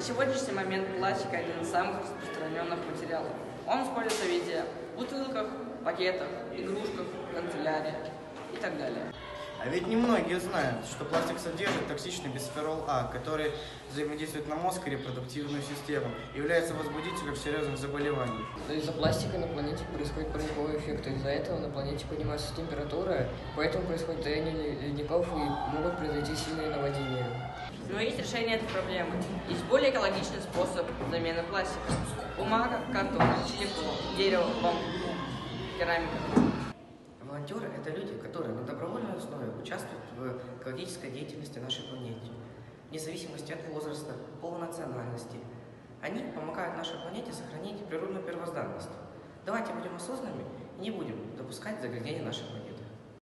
На сегодняшний момент пластик один из самых распространенных материалов. Он используется везде – в бутылках, пакетах, игрушках, канцелярии и так далее. А ведь немногие знают, что пластик содержит токсичный бисферол А, который взаимодействует на мозг и репродуктивную систему, является возбудителем серьезных заболеваний. Из-за пластика на планете происходит парниковый эффект, из-за этого на планете поднимается температура, поэтому происходит таяние ледников и могут произойти сильные наводнения. Но есть решение этой проблемы. Есть более экологичный способ замены пластика. Бумага, картон, силикон, дерево, бамбук, керамика. Волонтеры – это люди, которые на добровольной основе участвуют в экологической деятельности нашей планете, вне зависимости от возраста, пола национальности. Они помогают нашей планете сохранить природную первозданность. Давайте будем осознанными и не будем допускать загрязнения нашей планеты.